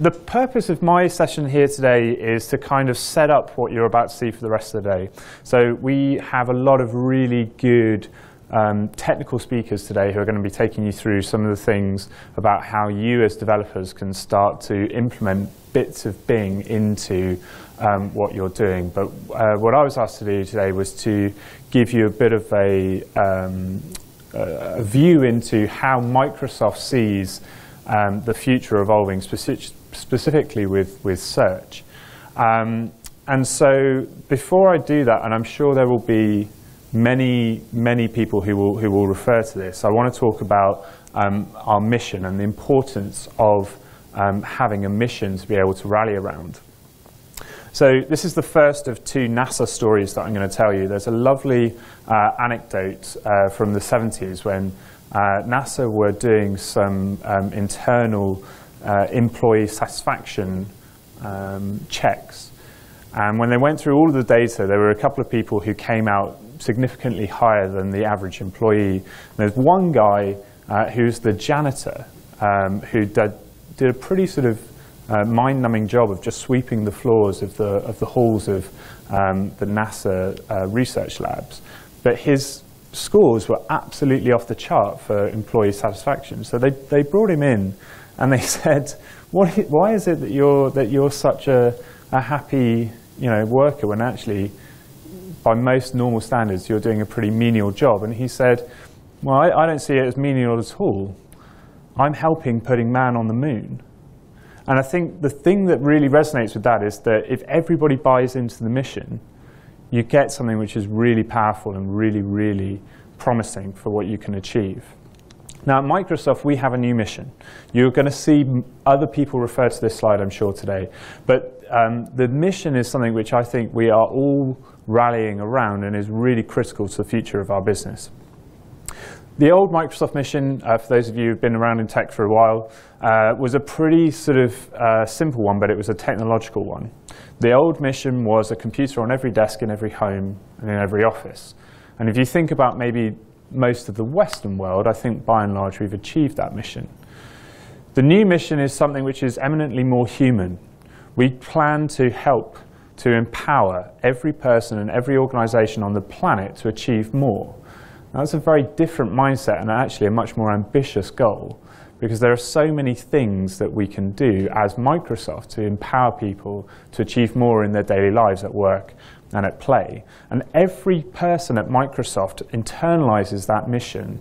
The purpose of my session here today is to kind of set up what you're about to see for the rest of the day. So we have a lot of really good um, technical speakers today who are going to be taking you through some of the things about how you as developers can start to implement bits of Bing into um, what you're doing. But uh, what I was asked to do today was to give you a bit of a, um, a view into how Microsoft sees um, the future evolving specific, specifically with, with search. Um, and so before I do that, and I'm sure there will be many, many people who will, who will refer to this, I want to talk about um, our mission and the importance of um, having a mission to be able to rally around. So this is the first of two NASA stories that I'm going to tell you. There's a lovely uh, anecdote uh, from the 70s when uh, NASA were doing some um, internal uh, employee satisfaction um, checks. And when they went through all of the data, there were a couple of people who came out significantly higher than the average employee. And there's one guy uh, who's the janitor um, who did, did, a pretty sort of uh, mind-numbing job of just sweeping the floors of the, of the halls of um, the NASA uh, research labs. But his scores were absolutely off the chart for employee satisfaction. So they, they brought him in and they said, what, why is it that you're, that you're such a, a happy you know, worker when actually, by most normal standards, you're doing a pretty menial job? And he said, well, I, I don't see it as menial at all. I'm helping putting man on the moon. And I think the thing that really resonates with that is that if everybody buys into the mission, you get something which is really powerful and really, really promising for what you can achieve. Now, at Microsoft, we have a new mission. You're going to see other people refer to this slide, I'm sure, today. But um, the mission is something which I think we are all rallying around and is really critical to the future of our business. The old Microsoft mission, uh, for those of you who've been around in tech for a while, uh, was a pretty sort of uh, simple one, but it was a technological one. The old mission was a computer on every desk in every home and in every office. And if you think about maybe most of the Western world, I think by and large we've achieved that mission. The new mission is something which is eminently more human. We plan to help to empower every person and every organization on the planet to achieve more. That's a very different mindset and actually a much more ambitious goal because there are so many things that we can do as Microsoft to empower people to achieve more in their daily lives at work and at play. And every person at Microsoft internalizes that mission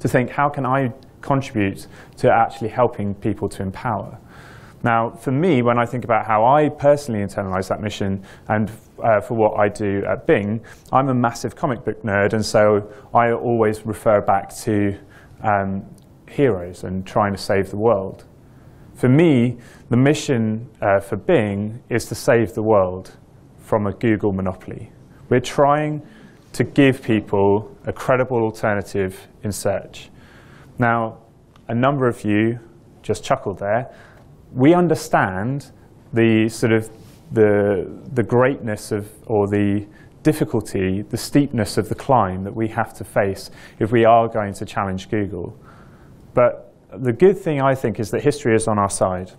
to think, how can I contribute to actually helping people to empower? Now, for me, when I think about how I personally internalize that mission and uh, for what I do at Bing, I'm a massive comic book nerd, and so I always refer back to um, heroes and trying to save the world. For me, the mission uh, for Bing is to save the world from a Google monopoly. We're trying to give people a credible alternative in search. Now, a number of you just chuckled there we understand the sort of the, the greatness of, or the difficulty, the steepness of the climb that we have to face if we are going to challenge Google. But the good thing, I think, is that history is on our side.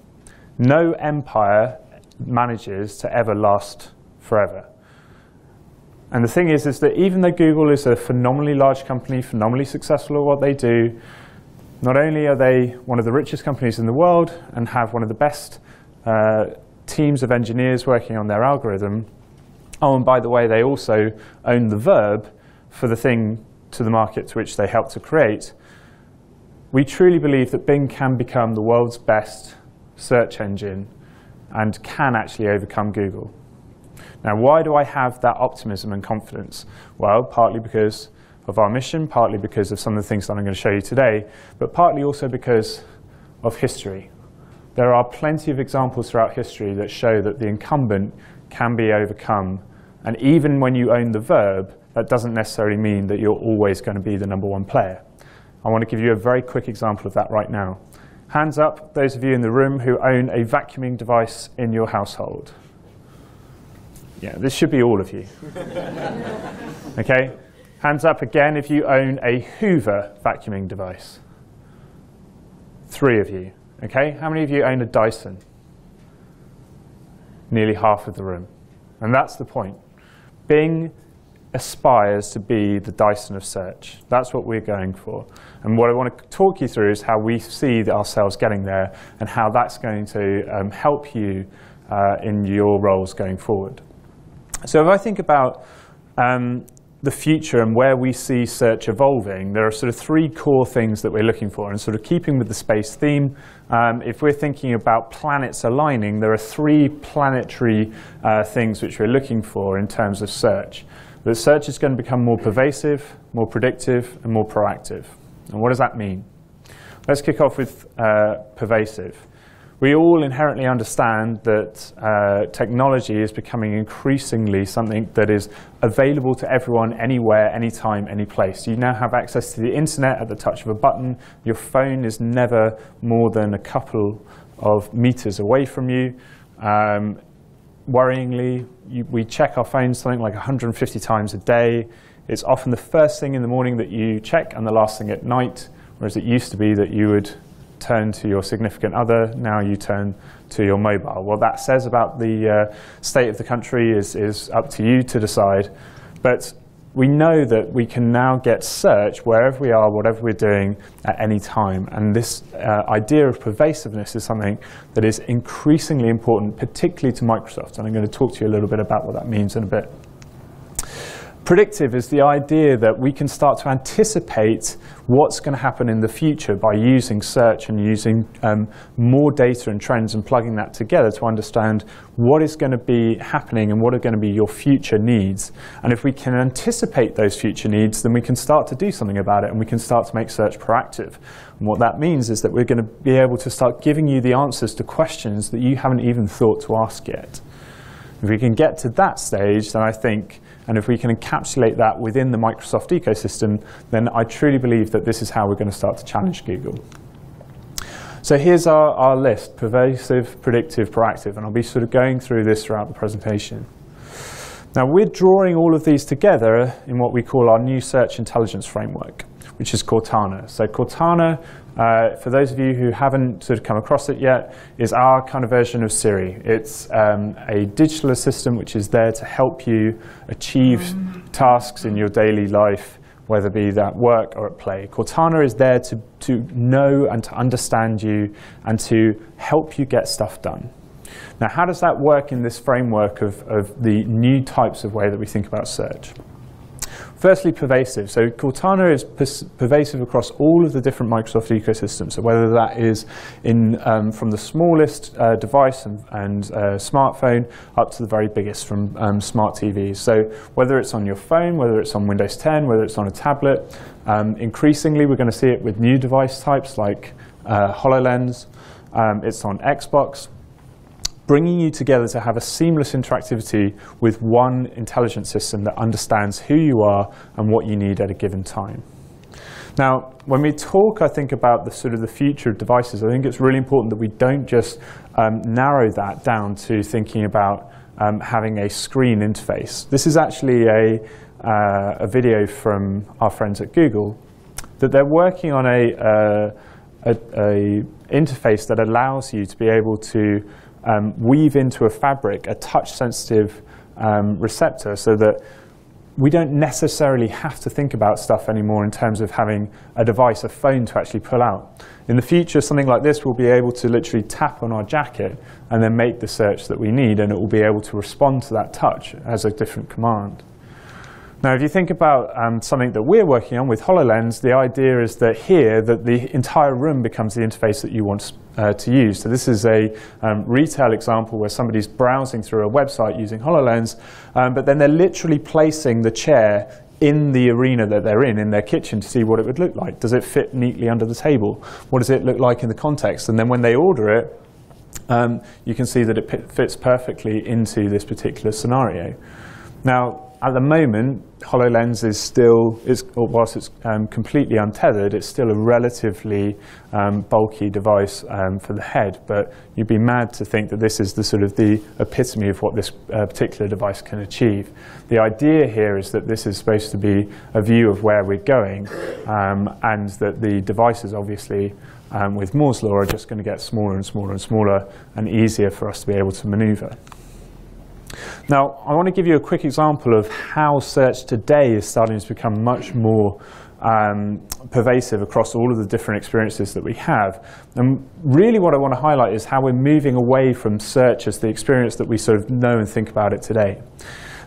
No empire manages to ever last forever. And the thing is, is that even though Google is a phenomenally large company, phenomenally successful at what they do, not only are they one of the richest companies in the world and have one of the best uh, teams of engineers working on their algorithm, oh, and by the way, they also own the verb for the thing to the market to which they help to create, we truly believe that Bing can become the world's best search engine and can actually overcome Google. Now, why do I have that optimism and confidence? Well, partly because of our mission, partly because of some of the things that I'm going to show you today, but partly also because of history. There are plenty of examples throughout history that show that the incumbent can be overcome. And even when you own the verb, that doesn't necessarily mean that you're always going to be the number one player. I want to give you a very quick example of that right now. Hands up, those of you in the room who own a vacuuming device in your household. Yeah, this should be all of you. okay? Hands up again if you own a Hoover vacuuming device. Three of you. Okay, how many of you own a Dyson? Nearly half of the room. And that's the point. Bing aspires to be the Dyson of search. That's what we're going for. And what I want to talk you through is how we see ourselves getting there and how that's going to um, help you uh, in your roles going forward. So if I think about um, the future and where we see search evolving, there are sort of three core things that we're looking for. And sort of keeping with the space theme, um, if we're thinking about planets aligning, there are three planetary uh, things which we're looking for in terms of search. That search is going to become more pervasive, more predictive, and more proactive. And what does that mean? Let's kick off with uh, pervasive. We all inherently understand that uh, technology is becoming increasingly something that is available to everyone, anywhere, anytime, any place. You now have access to the internet at the touch of a button. Your phone is never more than a couple of meters away from you. Um, worryingly, you, we check our phones something like 150 times a day. It's often the first thing in the morning that you check and the last thing at night, whereas it used to be that you would turn to your significant other, now you turn to your mobile. What that says about the uh, state of the country is, is up to you to decide. But we know that we can now get search wherever we are, whatever we're doing at any time. And this uh, idea of pervasiveness is something that is increasingly important, particularly to Microsoft. And I'm going to talk to you a little bit about what that means in a bit. Predictive is the idea that we can start to anticipate what's going to happen in the future by using search and using um, more data and trends and plugging that together to understand what is going to be happening and what are going to be your future needs. And if we can anticipate those future needs, then we can start to do something about it and we can start to make search proactive. And what that means is that we're going to be able to start giving you the answers to questions that you haven't even thought to ask yet. If we can get to that stage, then I think and if we can encapsulate that within the Microsoft ecosystem, then I truly believe that this is how we're going to start to challenge Google. So here's our, our list, pervasive, predictive, proactive, and I'll be sort of going through this throughout the presentation. Now we're drawing all of these together in what we call our new search intelligence framework, which is Cortana. So Cortana uh, for those of you who haven't sort of come across it yet, is our kind of version of Siri. It's um, a digital assistant which is there to help you achieve tasks in your daily life, whether it be that work or at play. Cortana is there to, to know and to understand you and to help you get stuff done. Now, how does that work in this framework of, of the new types of way that we think about search? Firstly, pervasive. So Cortana is pervasive across all of the different Microsoft ecosystems. So whether that is in um, from the smallest uh, device and, and uh, smartphone up to the very biggest from um, smart TVs. So whether it's on your phone, whether it's on Windows 10, whether it's on a tablet, um, increasingly we're going to see it with new device types like uh, HoloLens. Um, it's on Xbox, bringing you together to have a seamless interactivity with one intelligent system that understands who you are and what you need at a given time. Now, when we talk, I think, about the sort of the future of devices, I think it's really important that we don't just um, narrow that down to thinking about um, having a screen interface. This is actually a, uh, a video from our friends at Google that they're working on a, uh, a, a interface that allows you to be able to um, weave into a fabric a touch-sensitive um, receptor so that we don't necessarily have to think about stuff anymore in terms of having a device, a phone to actually pull out. In the future, something like this will be able to literally tap on our jacket and then make the search that we need, and it will be able to respond to that touch as a different command. Now, if you think about um, something that we're working on with HoloLens, the idea is that here, that the entire room becomes the interface that you want uh, to use. So this is a um, retail example where somebody's browsing through a website using HoloLens, um, but then they're literally placing the chair in the arena that they're in, in their kitchen, to see what it would look like. Does it fit neatly under the table? What does it look like in the context? And then when they order it, um, you can see that it fits perfectly into this particular scenario. Now, at the moment, HoloLens is still, is, whilst it's um, completely untethered, it's still a relatively um, bulky device um, for the head, but you'd be mad to think that this is the sort of the epitome of what this uh, particular device can achieve. The idea here is that this is supposed to be a view of where we're going, um, and that the devices, obviously, um, with Moore's law are just going to get smaller and smaller and smaller and easier for us to be able to maneuver. Now, I want to give you a quick example of how search today is starting to become much more um, pervasive across all of the different experiences that we have. And really what I want to highlight is how we're moving away from search as the experience that we sort of know and think about it today.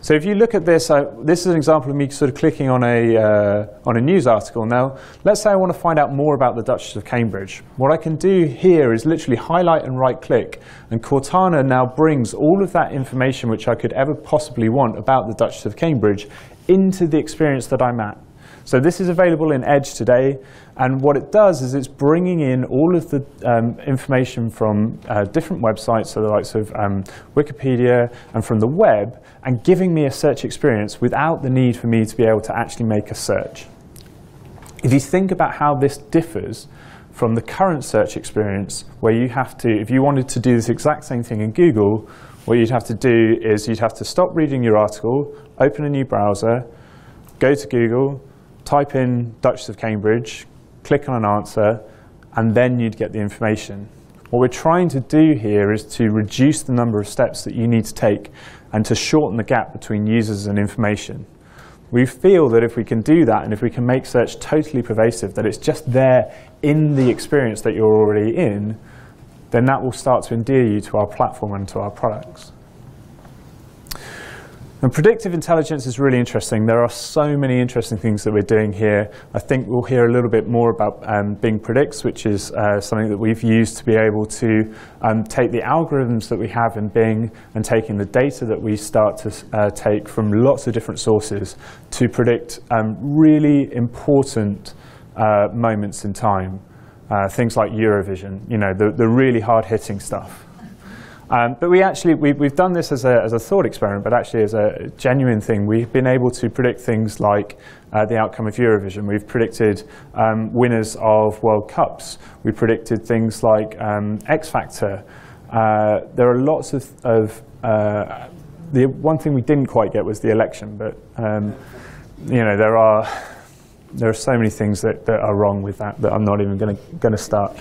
So if you look at this, this is an example of me sort of clicking on a, uh, on a news article. Now, let's say I want to find out more about the Duchess of Cambridge. What I can do here is literally highlight and right click, and Cortana now brings all of that information which I could ever possibly want about the Duchess of Cambridge into the experience that I'm at. So this is available in Edge today, and what it does is it's bringing in all of the um, information from uh, different websites, so the likes of um, Wikipedia and from the web, and giving me a search experience without the need for me to be able to actually make a search. If you think about how this differs from the current search experience, where you have to, if you wanted to do this exact same thing in Google, what you'd have to do is you'd have to stop reading your article, open a new browser, go to Google, type in Duchess of Cambridge, click on an answer, and then you'd get the information. What we're trying to do here is to reduce the number of steps that you need to take and to shorten the gap between users and information. We feel that if we can do that and if we can make search totally pervasive, that it's just there in the experience that you're already in, then that will start to endear you to our platform and to our products. And predictive intelligence is really interesting. There are so many interesting things that we're doing here. I think we'll hear a little bit more about um, Bing Predicts, which is uh, something that we've used to be able to um, take the algorithms that we have in Bing and taking the data that we start to uh, take from lots of different sources to predict um, really important uh, moments in time. Uh, things like Eurovision, you know, the, the really hard-hitting stuff. Um, but we actually, we, have done this as a, as a thought experiment, but actually as a genuine thing. We've been able to predict things like uh, the outcome of Eurovision. We've predicted um, winners of World Cups. We predicted things like um, X Factor. Uh, there are lots of, of uh, the one thing we didn't quite get was the election, but um, you know, there are, there are so many things that, that are wrong with that that I'm not even going to start.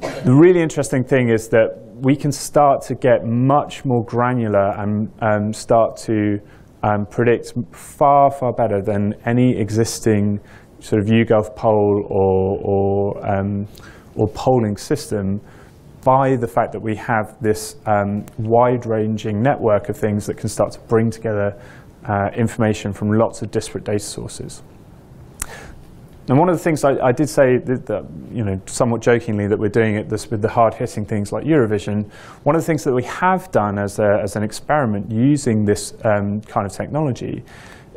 The really interesting thing is that we can start to get much more granular and um, start to um, predict far, far better than any existing sort of YouGov poll or, or, um, or polling system by the fact that we have this um, wide-ranging network of things that can start to bring together uh, information from lots of disparate data sources. And one of the things I, I did say, that, that, you know, somewhat jokingly, that we're doing it this with the hard-hitting things like Eurovision. One of the things that we have done as, a, as an experiment using this um, kind of technology,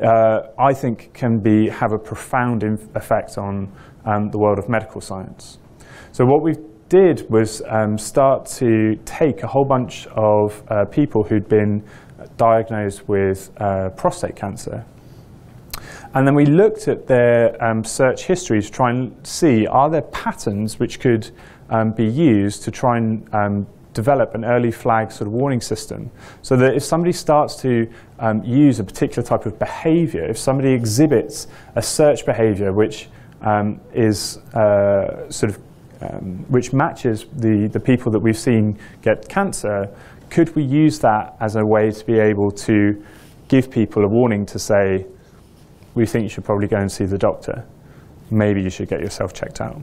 uh, I think can be, have a profound effect on um, the world of medical science. So what we did was um, start to take a whole bunch of uh, people who'd been diagnosed with uh, prostate cancer and then we looked at their um, search history to try and see, are there patterns which could um, be used to try and um, develop an early flag sort of warning system? So that if somebody starts to um, use a particular type of behavior, if somebody exhibits a search behavior which um, is uh, sort of um, which matches the, the people that we've seen get cancer, could we use that as a way to be able to give people a warning to say, we think you should probably go and see the doctor. Maybe you should get yourself checked out.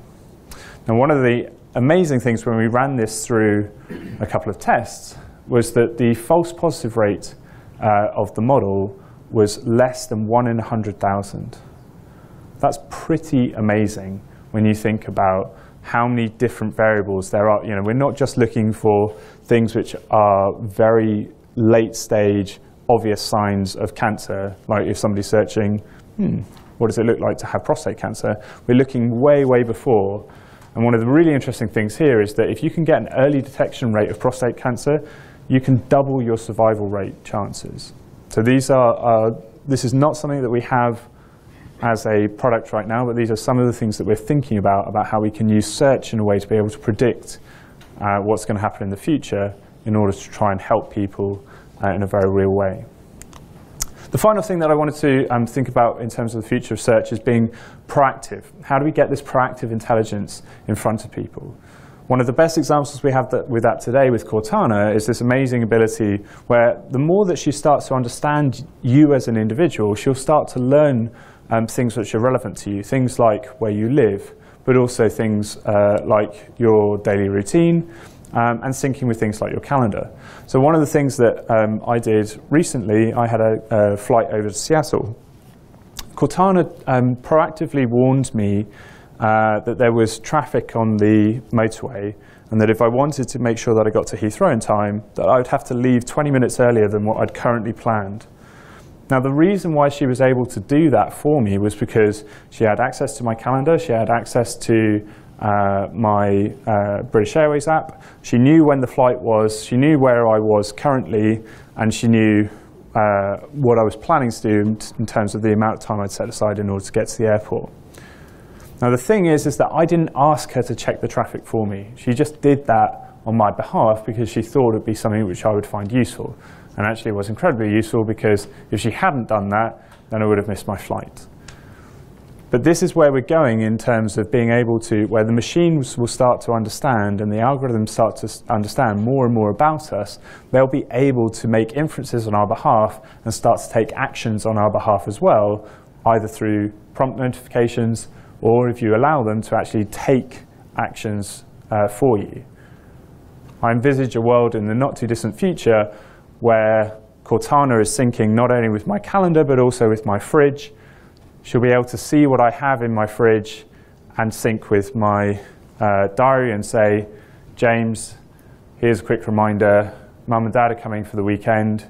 Now, one of the amazing things when we ran this through a couple of tests was that the false positive rate uh, of the model was less than 1 in 100,000. That's pretty amazing when you think about how many different variables there are. You know, we're not just looking for things which are very late stage, obvious signs of cancer, like if somebody's searching hmm, what does it look like to have prostate cancer? We're looking way, way before. And one of the really interesting things here is that if you can get an early detection rate of prostate cancer, you can double your survival rate chances. So these are, this is not something that we have as a product right now, but these are some of the things that we're thinking about, about how we can use search in a way to be able to predict uh, what's going to happen in the future in order to try and help people uh, in a very real way. The final thing that I wanted to um, think about in terms of the future of search is being proactive. How do we get this proactive intelligence in front of people? One of the best examples we have that, with that today with Cortana is this amazing ability where the more that she starts to understand you as an individual, she'll start to learn um, things which are relevant to you, things like where you live, but also things uh, like your daily routine, um, and syncing with things like your calendar. So one of the things that um, I did recently, I had a, a, flight over to Seattle. Cortana um, proactively warned me uh, that there was traffic on the motorway and that if I wanted to make sure that I got to Heathrow in time, that I would have to leave 20 minutes earlier than what I'd currently planned. Now, the reason why she was able to do that for me was because she had access to my calendar, she had access to uh, my uh, British Airways app. She knew when the flight was, she knew where I was currently, and she knew uh, what I was planning to do in terms of the amount of time I'd set aside in order to get to the airport. Now the thing is, is that I didn't ask her to check the traffic for me. She just did that on my behalf because she thought it'd be something which I would find useful. And actually it was incredibly useful because if she hadn't done that, then I would have missed my flight. But this is where we're going in terms of being able to, where the machines will start to understand and the algorithms start to understand more and more about us, they'll be able to make inferences on our behalf and start to take actions on our behalf as well, either through prompt notifications or if you allow them to actually take actions uh, for you. I envisage a world in the not too distant future where Cortana is syncing not only with my calendar but also with my fridge, she'll be able to see what I have in my fridge and sync with my uh, diary and say, James, here's a quick reminder, mum and dad are coming for the weekend,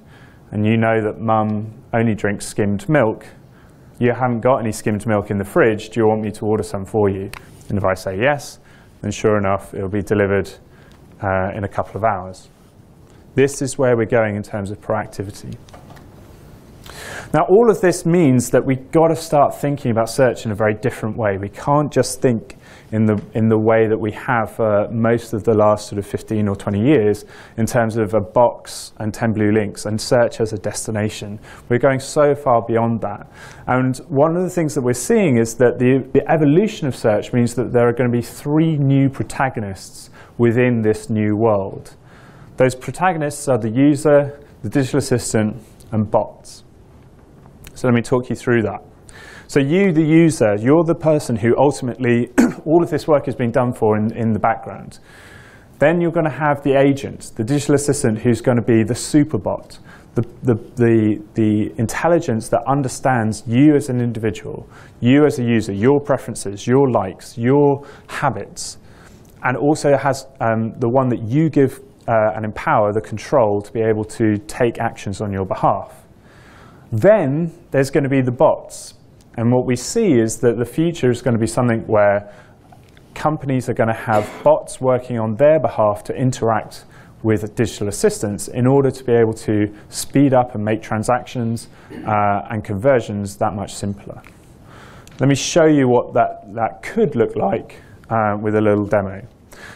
and you know that mum only drinks skimmed milk. You haven't got any skimmed milk in the fridge. Do you want me to order some for you? And if I say yes, then sure enough, it'll be delivered uh, in a couple of hours. This is where we're going in terms of proactivity. Now, all of this means that we've got to start thinking about search in a very different way. We can't just think in the, in the way that we have uh, most of the last sort of 15 or 20 years in terms of a box and 10 blue links and search as a destination. We're going so far beyond that. And one of the things that we're seeing is that the, the evolution of search means that there are going to be three new protagonists within this new world. Those protagonists are the user, the digital assistant, and bots. So let me talk you through that. So you, the user, you're the person who ultimately all of this work is being done for in, in the background. Then you're going to have the agent, the digital assistant, who's going to be the superbot, the, the, the, the intelligence that understands you as an individual, you as a user, your preferences, your likes, your habits, and also has um, the one that you give uh, and empower the control to be able to take actions on your behalf. Then there's going to be the bots. And what we see is that the future is going to be something where companies are going to have bots working on their behalf to interact with digital assistants in order to be able to speed up and make transactions uh, and conversions that much simpler. Let me show you what that, that could look like uh, with a little demo.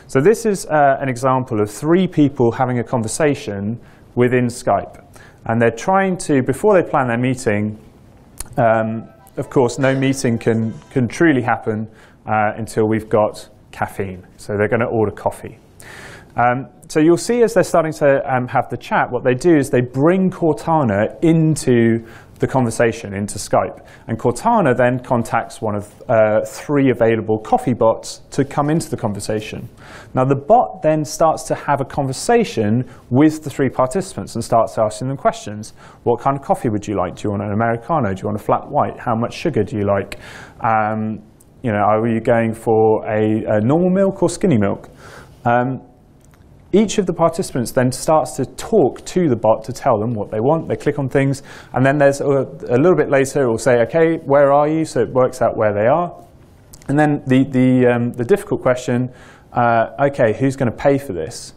So this is uh, an example of three people having a conversation within Skype. And they're trying to, before they plan their meeting, um, of course, no meeting can, can truly happen uh, until we've got caffeine. So they're going to order coffee. Um, so you'll see as they're starting to um, have the chat, what they do is they bring Cortana into the conversation into Skype. And Cortana then contacts one of uh, three available coffee bots to come into the conversation. Now the bot then starts to have a conversation with the three participants and starts asking them questions. What kind of coffee would you like? Do you want an Americano? Do you want a flat white? How much sugar do you like? Um, you know, are you going for a, a normal milk or skinny milk? Um, each of the participants then starts to talk to the bot to tell them what they want. They click on things, and then there's a, a little bit later, it will say, okay, where are you? So it works out where they are. And then the, the, um, the difficult question, uh, okay, who's going to pay for this?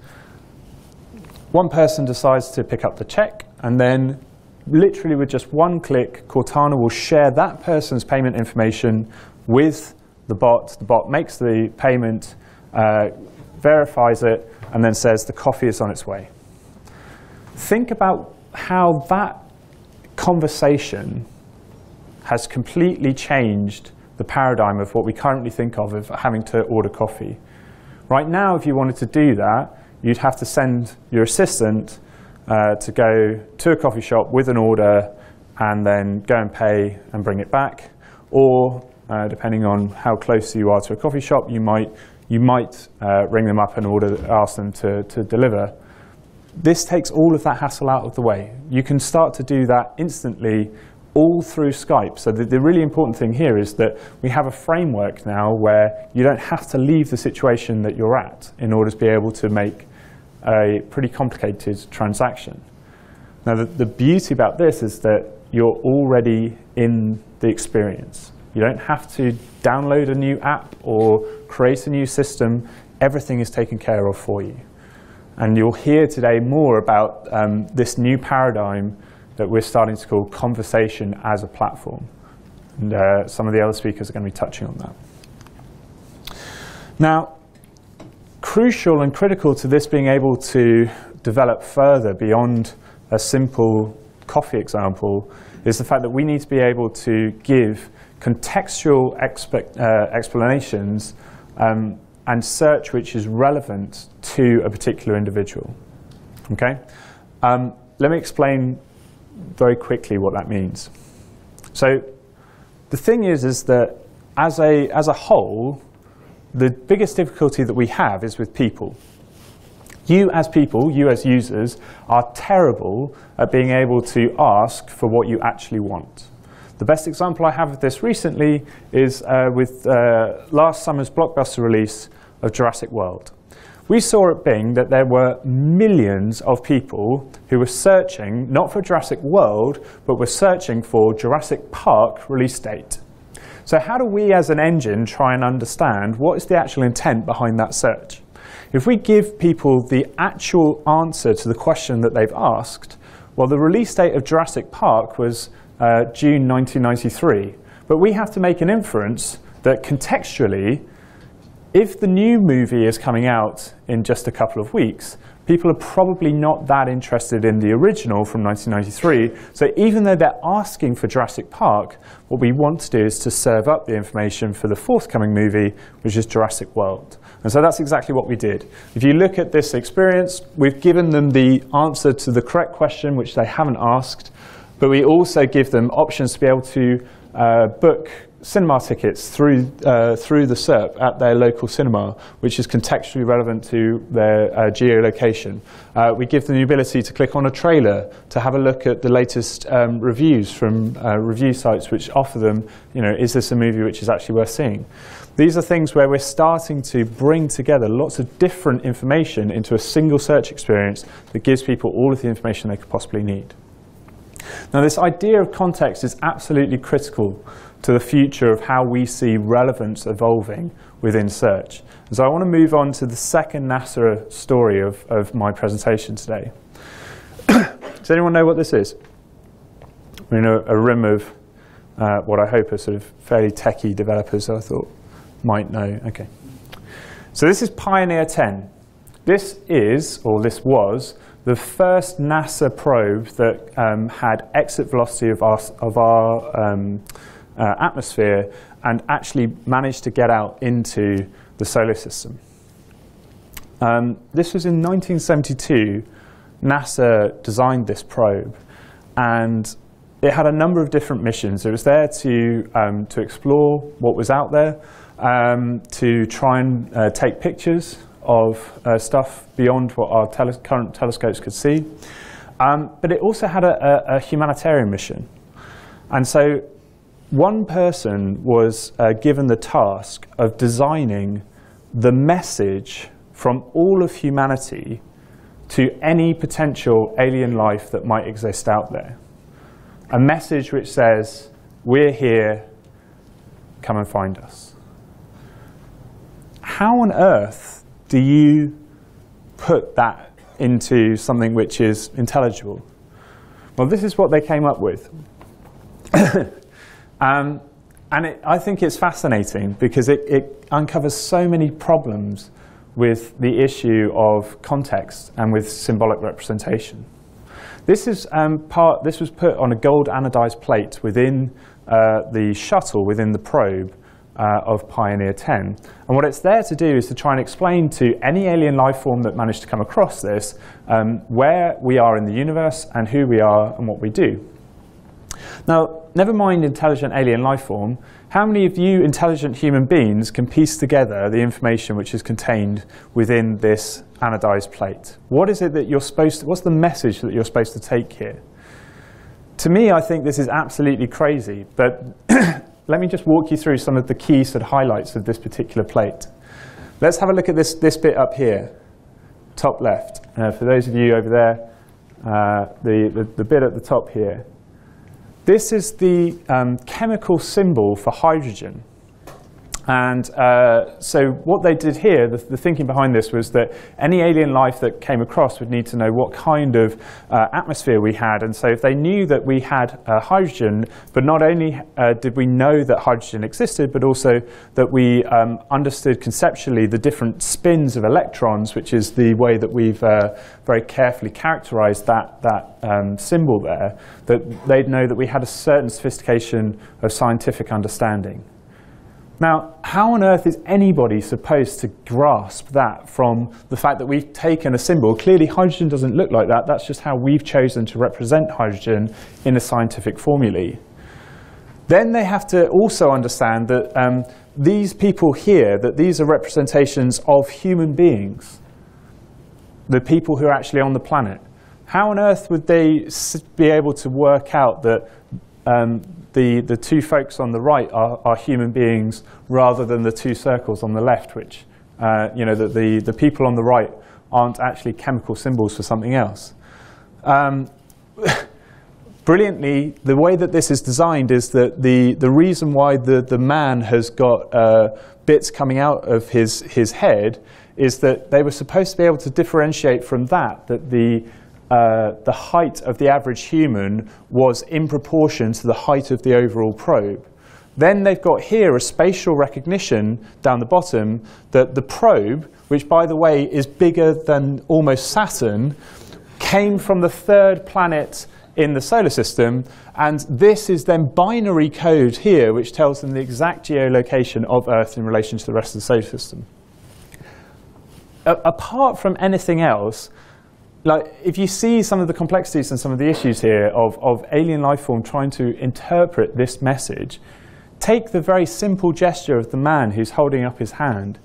One person decides to pick up the check, and then literally with just one click, Cortana will share that person's payment information with the bot. The bot makes the payment, uh, verifies it, and then says the coffee is on its way. Think about how that conversation has completely changed the paradigm of what we currently think of of having to order coffee. Right now, if you wanted to do that, you'd have to send your assistant uh, to go to a coffee shop with an order and then go and pay and bring it back. Or, uh, depending on how close you are to a coffee shop, you might, you might uh, ring them up and order, ask them to, to deliver. This takes all of that hassle out of the way. You can start to do that instantly all through Skype. So the, the, really important thing here is that we have a framework now where you don't have to leave the situation that you're at in order to be able to make a pretty complicated transaction. Now the, the beauty about this is that you're already in the experience. You don't have to download a new app or create a new system. Everything is taken care of for you. And you'll hear today more about um, this new paradigm that we're starting to call conversation as a platform. And uh, some of the other speakers are going to be touching on that. Now, crucial and critical to this being able to develop further beyond a simple coffee example is the fact that we need to be able to give contextual uh, explanations um, and search which is relevant to a particular individual. Okay? Um, let me explain very quickly what that means. So the thing is, is that as a, as a whole, the biggest difficulty that we have is with people. You as people, you as users, are terrible at being able to ask for what you actually want. The best example I have of this recently is uh, with uh, last summer's blockbuster release of Jurassic World we saw at Bing that there were millions of people who were searching, not for Jurassic World, but were searching for Jurassic Park release date. So how do we as an engine try and understand what is the actual intent behind that search? If we give people the actual answer to the question that they've asked, well, the release date of Jurassic Park was uh, June 1993. But we have to make an inference that contextually, if the new movie is coming out in just a couple of weeks, people are probably not that interested in the original from 1993. So even though they're asking for Jurassic Park, what we want to do is to serve up the information for the forthcoming movie, which is Jurassic World. And so that's exactly what we did. If you look at this experience, we've given them the answer to the correct question, which they haven't asked, but we also give them options to be able to uh, book cinema tickets through, uh, through the SERP at their local cinema, which is contextually relevant to their uh, geolocation. Uh, we give them the ability to click on a trailer, to have a look at the latest um, reviews from uh, review sites which offer them, you know, is this a movie which is actually worth seeing? These are things where we're starting to bring together lots of different information into a single search experience that gives people all of the information they could possibly need. Now this idea of context is absolutely critical to the future of how we see relevance evolving within search. So I want to move on to the second NASA story of, of my presentation today. Does anyone know what this is? We're in a, a of uh, what I hope are sort of fairly techie developers I thought might know. Okay. So this is Pioneer 10. This is, or this was, the first NASA probe that um, had exit velocity of our, of our um, uh, atmosphere and actually managed to get out into the solar system. Um, this was in 1972. NASA designed this probe, and it had a number of different missions. It was there to, um, to explore what was out there, um, to try and uh, take pictures of uh, stuff beyond what our current telescopes could see. Um, but it also had a, a, a humanitarian mission. And so one person was uh, given the task of designing the message from all of humanity to any potential alien life that might exist out there. A message which says, we're here, come and find us. How on earth do you put that into something which is intelligible? Well, this is what they came up with. Um, and it, I think it's fascinating because it, it uncovers so many problems with the issue of context and with symbolic representation. This is um, part. This was put on a gold anodized plate within uh, the shuttle, within the probe. Uh, of Pioneer 10. And what it's there to do is to try and explain to any alien life form that managed to come across this um, where we are in the universe and who we are and what we do. Now, never mind intelligent alien life form, how many of you intelligent human beings can piece together the information which is contained within this anodized plate? What is it that you're supposed to, what's the message that you're supposed to take here? To me, I think this is absolutely crazy, but let me just walk you through some of the key sort of highlights of this particular plate. Let's have a look at this, this bit up here, top left. Uh, for those of you over there, uh, the, the, the bit at the top here. This is the um, chemical symbol for hydrogen. And uh, so what they did here, the, the, thinking behind this was that any alien life that came across would need to know what kind of uh, atmosphere we had. And so if they knew that we had uh, hydrogen, but not only uh, did we know that hydrogen existed, but also that we um, understood conceptually the different spins of electrons, which is the way that we've uh, very carefully characterized that, that um, symbol there, that they'd know that we had a certain sophistication of scientific understanding. Now, how on earth is anybody supposed to grasp that from the fact that we've taken a symbol? Clearly, hydrogen doesn't look like that. That's just how we've chosen to represent hydrogen in a scientific formulae. Then they have to also understand that um, these people here, that these are representations of human beings, the people who are actually on the planet. How on earth would they be able to work out that um, the, the two folks on the right are, are human beings rather than the two circles on the left, which, uh, you know, the, the, the people on the right aren't actually chemical symbols for something else. Um, brilliantly, the way that this is designed is that the, the reason why the, the man has got uh, bits coming out of his, his head is that they were supposed to be able to differentiate from that, that the, uh, the height of the average human was in proportion to the height of the overall probe. Then they've got here a spatial recognition down the bottom that the probe, which by the way is bigger than almost Saturn, came from the third planet in the solar system. And this is then binary code here, which tells them the exact geolocation of Earth in relation to the rest of the solar system. A apart from anything else, like if you see some of the complexities and some of the issues here of, of alien life form trying to interpret this message, take the very simple gesture of the man who's holding up his hand.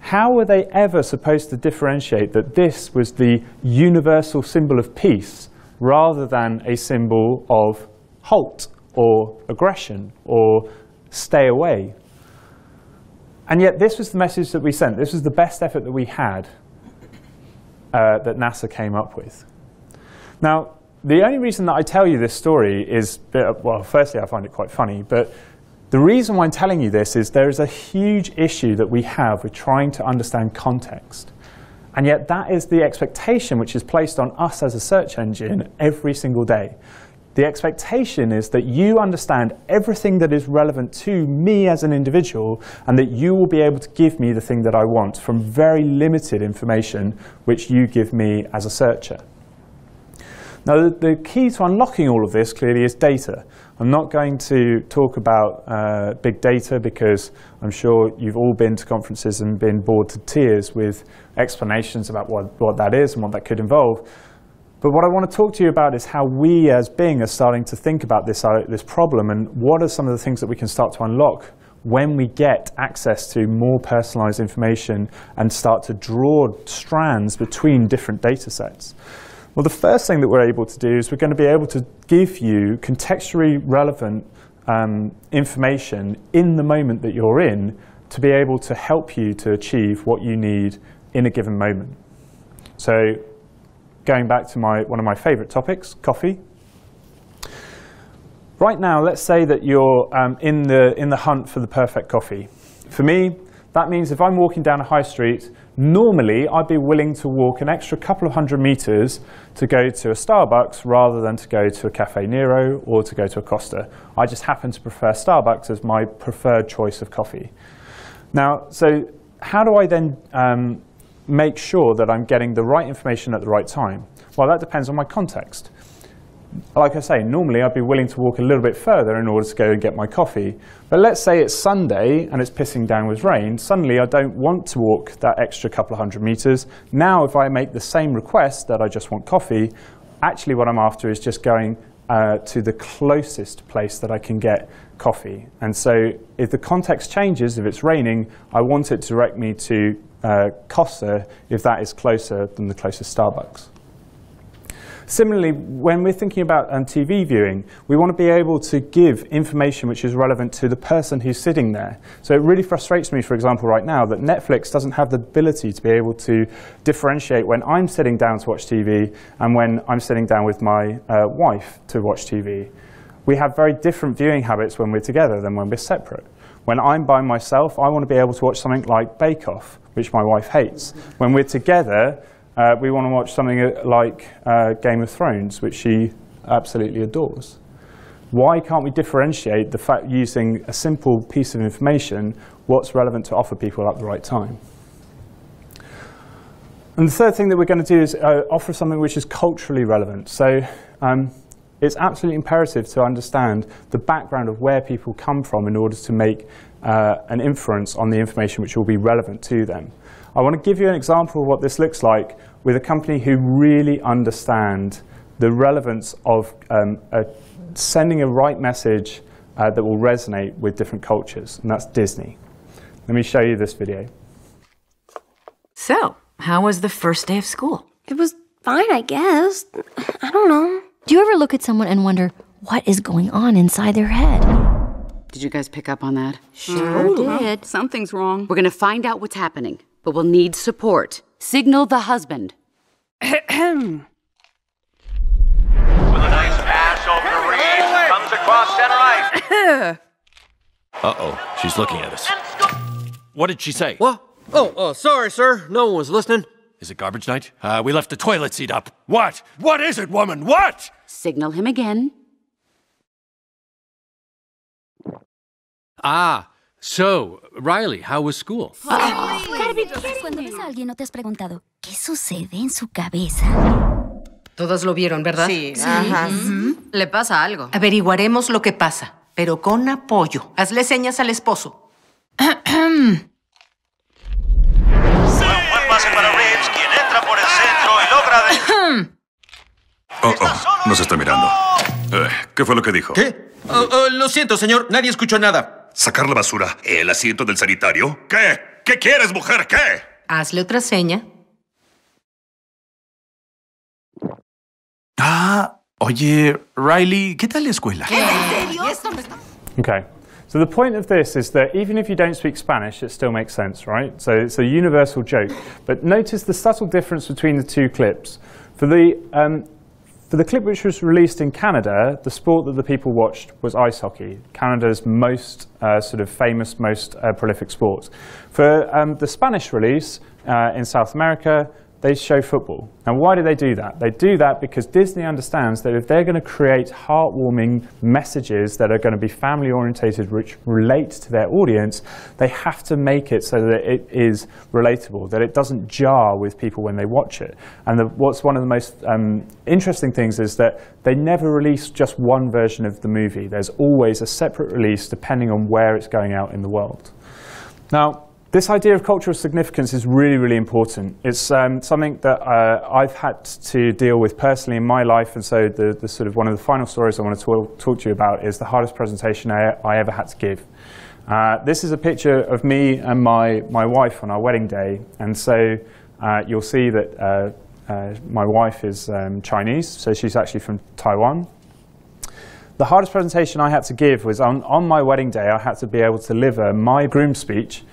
How were they ever supposed to differentiate that this was the universal symbol of peace rather than a symbol of halt or aggression or stay away? And yet this was the message that we sent. This was the best effort that we had uh, that NASA came up with. Now, the only reason that I tell you this story is, well, firstly, I find it quite funny, but the reason why I'm telling you this is there is a huge issue that we have with trying to understand context. And yet that is the expectation which is placed on us as a search engine every single day. The expectation is that you understand everything that is relevant to me as an individual and that you will be able to give me the thing that I want from very limited information which you give me as a searcher. Now, the, key to unlocking all of this clearly is data. I'm not going to talk about uh, big data because I'm sure you've all been to conferences and been bored to tears with explanations about what, what that is and what that could involve. But what I want to talk to you about is how we as Bing are starting to think about this, uh, this problem and what are some of the things that we can start to unlock when we get access to more personalized information and start to draw strands between different data sets. Well, the first thing that we're able to do is we're going to be able to give you contextually relevant um, information in the moment that you're in to be able to help you to achieve what you need in a given moment. So going back to my, one of my favorite topics, coffee. Right now, let's say that you're um, in, the, in the hunt for the perfect coffee. For me, that means if I'm walking down a high street, normally I'd be willing to walk an extra couple of hundred meters to go to a Starbucks rather than to go to a Caffè Nero or to go to a Costa. I just happen to prefer Starbucks as my preferred choice of coffee. Now, so how do I then um, make sure that I'm getting the right information at the right time? Well, that depends on my context. Like I say, normally I'd be willing to walk a little bit further in order to go and get my coffee. But let's say it's Sunday and it's pissing down with rain. Suddenly I don't want to walk that extra couple of hundred meters. Now if I make the same request that I just want coffee, actually what I'm after is just going uh, to the closest place that I can get coffee. And so if the context changes, if it's raining, I want it to direct me to uh, Costa if that is closer than the closest Starbucks. Similarly, when we're thinking about um, TV viewing, we want to be able to give information which is relevant to the person who's sitting there. So it really frustrates me, for example, right now, that Netflix doesn't have the ability to be able to differentiate when I'm sitting down to watch TV and when I'm sitting down with my uh, wife to watch TV. We have very different viewing habits when we're together than when we're separate. When I'm by myself, I want to be able to watch something like Bake Off, which my wife hates. When we're together, uh, we want to watch something uh, like uh, Game of Thrones, which she absolutely adores. Why can't we differentiate the fact using a simple piece of information what's relevant to offer people at the right time? And the third thing that we're going to do is uh, offer something which is culturally relevant. So um, it's absolutely imperative to understand the background of where people come from in order to make uh, an inference on the information which will be relevant to them. I want to give you an example of what this looks like with a company who really understand the relevance of um, a, sending a right message uh, that will resonate with different cultures, and that's Disney. Let me show you this video. So, how was the first day of school? It was fine, I guess. I don't know. Do you ever look at someone and wonder what is going on inside their head? Did you guys pick up on that? Sure did. Something's wrong. We're gonna find out what's happening, but we'll need support. Signal the husband. With a nice pass over to Reeves, comes across center ice. Uh-oh, she's looking at us. What did she say? What? Oh, oh, sorry, sir. No one was listening. Is it garbage night? Uh, we left the toilet seat up. What? What is it, woman? What? Signal him again. Ah, so, Riley, how was school? Cuando ves a alguien no te has preguntado qué sucede en su cabeza. Todos lo vieron, ¿verdad? Sí, ajá. Le pasa algo. Averiguaremos lo que pasa, pero con apoyo. Hazle señas al esposo. Buen pase para Reeves, quien entra por el centro y logra de... Oh, oh, nos está mirando. Eh, ¿Qué fue lo que dijo? ¿Qué? Oh, oh, lo siento, señor. Nadie escuchó nada. ¿Sacar la basura? ¿El asiento del sanitario? ¿Qué? ¿Qué quieres, mujer? ¿Qué? Hazle otra seña. Ah, oye, Riley, ¿qué tal la escuela? Okay. So the point of this is that even if you don't speak Spanish, it still makes sense, right? So it's a universal joke. But notice the subtle difference between the two clips. For the, um, for the clip which was released in Canada, the sport that the people watched was ice hockey, Canada's most uh, sort of famous, most uh, prolific sport. For um, the Spanish release uh, in South America, they show football. And why do they do that? They do that because Disney understands that if they're going to create heartwarming messages that are going to be family orientated, which relate to their audience, they have to make it so that it is relatable, that it doesn't jar with people when they watch it. And the, what's one of the most um, interesting things is that they never release just one version of the movie. There's always a separate release depending on where it's going out in the world. Now, this idea of cultural significance is really, really important. It's um, something that uh, I've had to deal with personally in my life, and so the, the, sort of one of the final stories I want to talk, to you about is the hardest presentation I, I ever had to give. Uh, this is a picture of me and my, my wife on our wedding day, and so uh, you'll see that uh, uh, my wife is um, Chinese, so she's actually from Taiwan. The hardest presentation I had to give was on, on my wedding day, I had to be able to deliver my groom speech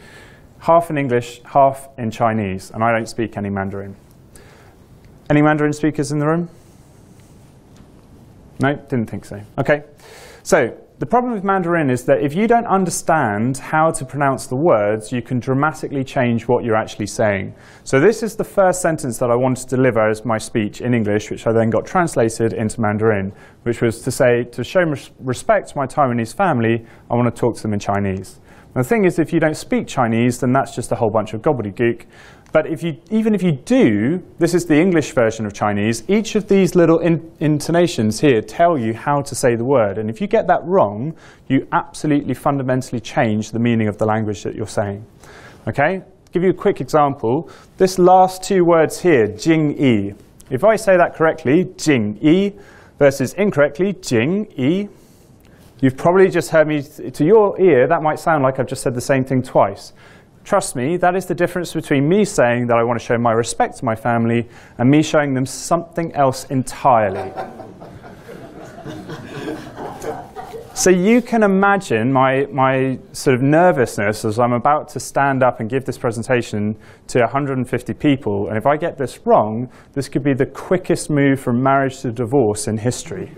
half in English, half in Chinese, and I don't speak any Mandarin. Any Mandarin speakers in the room? No, didn't think so. Okay, so the problem with Mandarin is that if you don't understand how to pronounce the words, you can dramatically change what you're actually saying. So this is the first sentence that I wanted to deliver as my speech in English, which I then got translated into Mandarin, which was to say, to show respect to my Taiwanese family, I want to talk to them in Chinese. And the thing is, if you don't speak Chinese, then that's just a whole bunch of gobbledygook. But if you, even if you do, this is the English version of Chinese, each of these little in, intonations here tell you how to say the word. And if you get that wrong, you absolutely fundamentally change the meaning of the language that you're saying. Okay? Give you a quick example. This last two words here, Jing Yi. If I say that correctly, Jing Yi, versus incorrectly, Jing Yi, you've probably just heard me, to your ear, that might sound like I've just said the same thing twice. Trust me, that is the difference between me saying that I want to show my respect to my family and me showing them something else entirely. so you can imagine my, my sort of nervousness as I'm about to stand up and give this presentation to 150 people. And if I get this wrong, this could be the quickest move from marriage to divorce in history.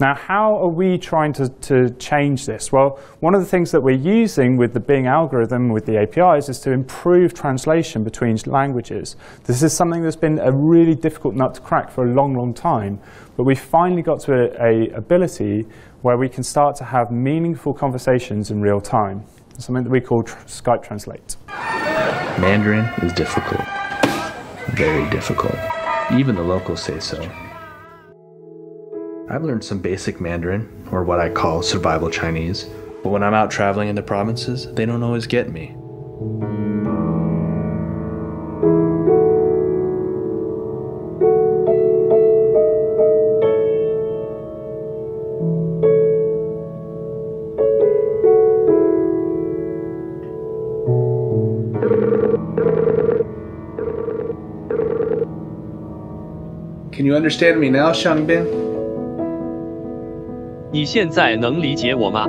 Now, how are we trying to, to change this? Well, one of the things that we're using with the Bing algorithm, with the APIs, is to improve translation between languages. This is something that's been a really difficult nut to crack for a long, long time. But we finally got to a, a ability where we can start to have meaningful conversations in real time, something that we call tr Skype Translate. Mandarin is difficult, very difficult. Even the locals say so. I've learned some basic Mandarin, or what I call survival Chinese, but when I'm out traveling in the provinces, they don't always get me. Can you understand me now, Shangbin? 你现在能理解我吗？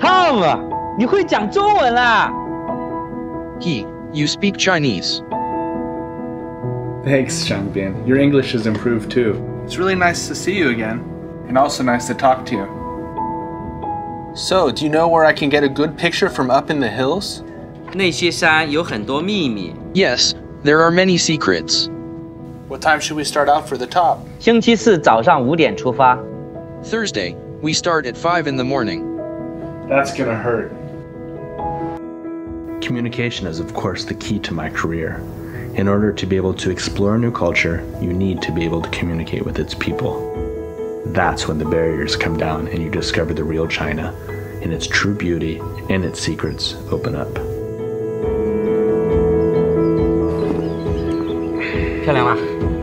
Tom，你会讲中文啦？He, you speak Chinese. Thanks, Shangbin. Your English has improved too. It's really nice to see you again, and also nice to talk to you. So, do you know where I can get a good picture from up in the hills? 那些山有很多秘密。 Yes, there are many secrets. What time should we start out for the top? 星期四早上五点出发。 Thursday, we start at 5 in the morning. That's gonna hurt. Communication is, of course, the key to my career. In order to be able to explore a new culture, you need to be able to communicate with its people. That's when the barriers come down and you discover the real China, and its true beauty and its secrets open up. 漂亮吗？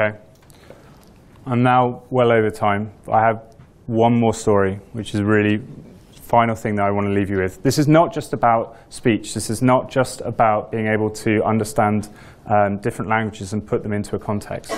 Okay. I'm now well over time. I have one more story, which is really final thing that I want to leave you with. This is not just about speech. This is not just about being able to understand um, different languages and put them into a context.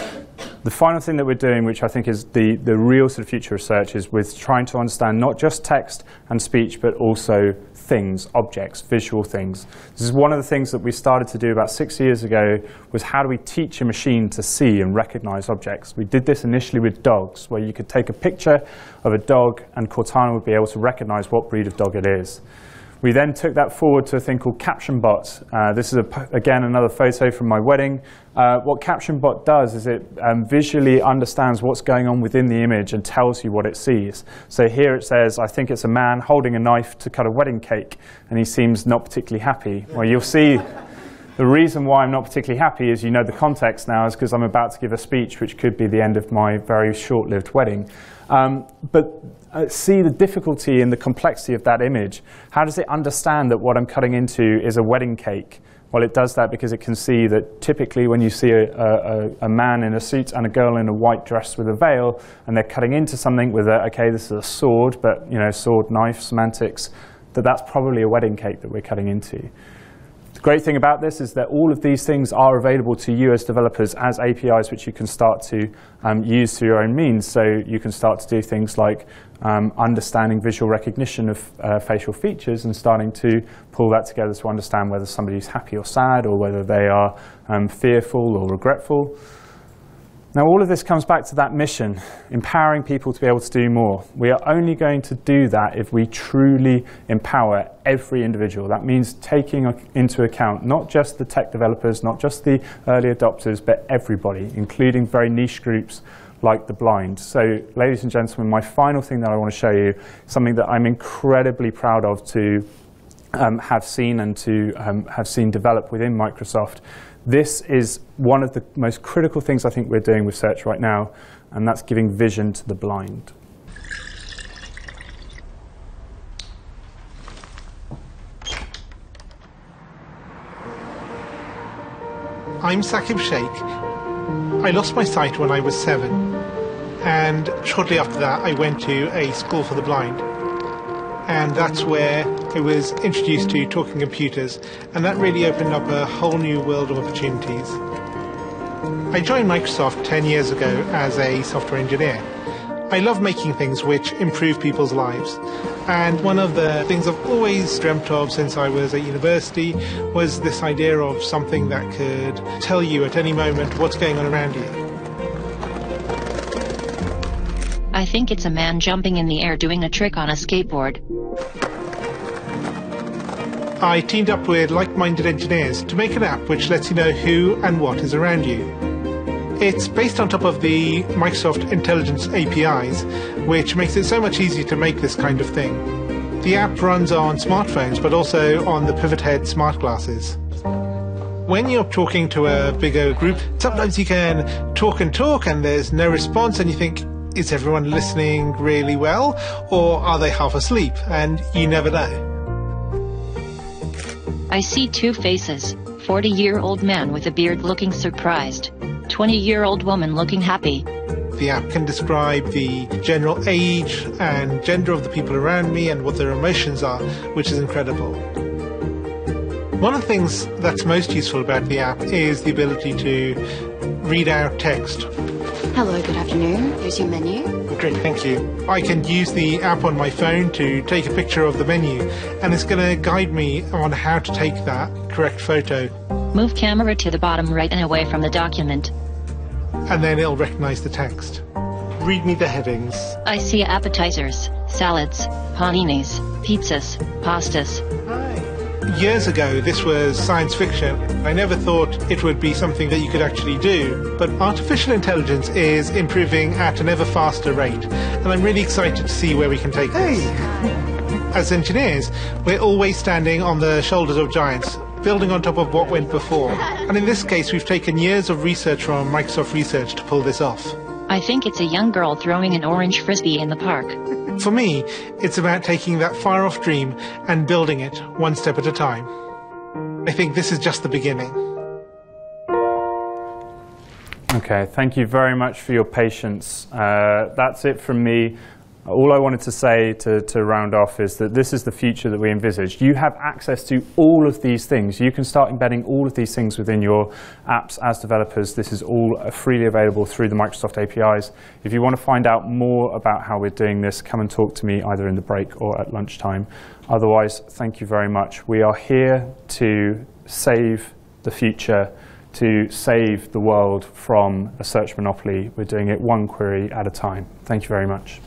The final thing that we're doing, which I think is the, the real sort of future research, is with trying to understand not just text and speech, but also things, objects, visual things. This is one of the things that we started to do about six years ago, was how do we teach a machine to see and recognize objects. We did this initially with dogs, where you could take a picture of a dog and Cortana would be able to recognize what breed of dog it is. We then took that forward to a thing called CaptionBot. Uh, this is, a, again, another photo from my wedding. Uh, what CaptionBot does is it um, visually understands what's going on within the image and tells you what it sees. So here it says, I think it's a man holding a knife to cut a wedding cake, and he seems not particularly happy. Well, you'll see the reason why I'm not particularly happy is you know the context now is because I'm about to give a speech which could be the end of my very short-lived wedding. Um, but uh, see the difficulty and the complexity of that image. How does it understand that what I'm cutting into is a wedding cake? Well, it does that because it can see that typically when you see a, a, a, man in a suit and a girl in a white dress with a veil, and they're cutting into something with a, okay, this is a sword, but you know, sword, knife, semantics, that that's probably a wedding cake that we're cutting into. Great thing about this is that all of these things are available to you as developers as APIs which you can start to um, use through your own means. So you can start to do things like um, understanding visual recognition of uh, facial features and starting to pull that together to understand whether somebody's happy or sad or whether they are um, fearful or regretful. Now, all of this comes back to that mission, empowering people to be able to do more. We are only going to do that if we truly empower every individual. That means taking into account not just the tech developers, not just the early adopters, but everybody, including very niche groups like the blind. So, ladies and gentlemen, my final thing that I want to show you, something that I'm incredibly proud of to um, have seen and to um, have seen develop within Microsoft this is one of the most critical things I think we're doing with search right now, and that's giving vision to the blind. I'm Saqib Shaikh. I lost my sight when I was seven, and shortly after that, I went to a school for the blind and that's where it was introduced to talking computers, and that really opened up a whole new world of opportunities. I joined Microsoft 10 years ago as a software engineer. I love making things which improve people's lives. And one of the things I've always dreamt of since I was at university was this idea of something that could tell you at any moment what's going on around you. I think it's a man jumping in the air doing a trick on a skateboard. I teamed up with like-minded engineers to make an app which lets you know who and what is around you. It's based on top of the Microsoft Intelligence APIs, which makes it so much easier to make this kind of thing. The app runs on smartphones, but also on the Pivothead smart glasses. When you're talking to a bigger group, sometimes you can talk and talk and there's no response and you think, is everyone listening really well or are they half asleep? And you never know. I see two faces 40 year old man with a beard looking surprised, 20 year old woman looking happy. The app can describe the general age and gender of the people around me and what their emotions are, which is incredible. One of the things that's most useful about the app is the ability to read out text Hello, good afternoon. Here's your menu. Oh, great, thank you. I can use the app on my phone to take a picture of the menu, and it's going to guide me on how to take that correct photo. Move camera to the bottom right and away from the document. And then it'll recognize the text. Read me the headings. I see appetizers, salads, paninis, pizzas, pastas. Hi years ago, this was science fiction. I never thought it would be something that you could actually do. But artificial intelligence is improving at an ever faster rate. And I'm really excited to see where we can take this. As engineers, we're always standing on the shoulders of giants, building on top of what went before. And in this case, we've taken years of research from Microsoft Research to pull this off. I think it's a young girl throwing an orange frisbee in the park. For me, it's about taking that far off dream and building it one step at a time. I think this is just the beginning. Okay, thank you very much for your patience. Uh, that's it from me. All I wanted to say to, to round off is that this is the future that we envisage. You have access to all of these things. You can start embedding all of these things within your apps as developers. This is all uh, freely available through the Microsoft APIs. If you want to find out more about how we're doing this, come and talk to me either in the break or at lunchtime. Otherwise, thank you very much. We are here to save the future to save the world from a search monopoly. We're doing it one query at a time. Thank you very much.